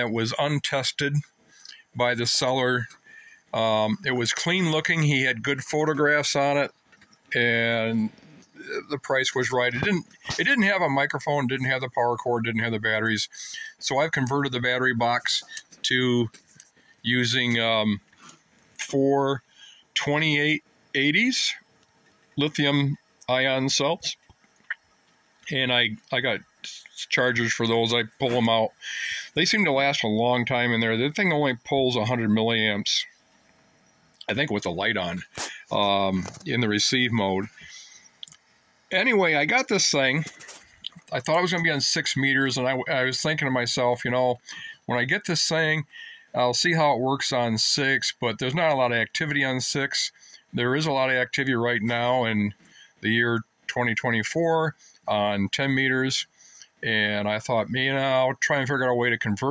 It was untested by the seller. Um, it was clean looking. He had good photographs on it, and the price was right. It didn't. It didn't have a microphone. Didn't have the power cord. Didn't have the batteries. So I've converted the battery box to using um, four 2880s lithium ion cells, and I I got chargers for those. I pull them out. They seem to last a long time in there. The thing only pulls 100 milliamps. I think with the light on um, in the receive mode. Anyway, I got this thing. I thought I was going to be on six meters, and I, I was thinking to myself, you know, when I get this thing, I'll see how it works on six, but there's not a lot of activity on six. There is a lot of activity right now in the year 2024 on 10 meters. And I thought, man, I'll try and figure out a way to convert